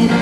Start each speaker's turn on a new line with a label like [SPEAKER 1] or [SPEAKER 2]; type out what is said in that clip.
[SPEAKER 1] it.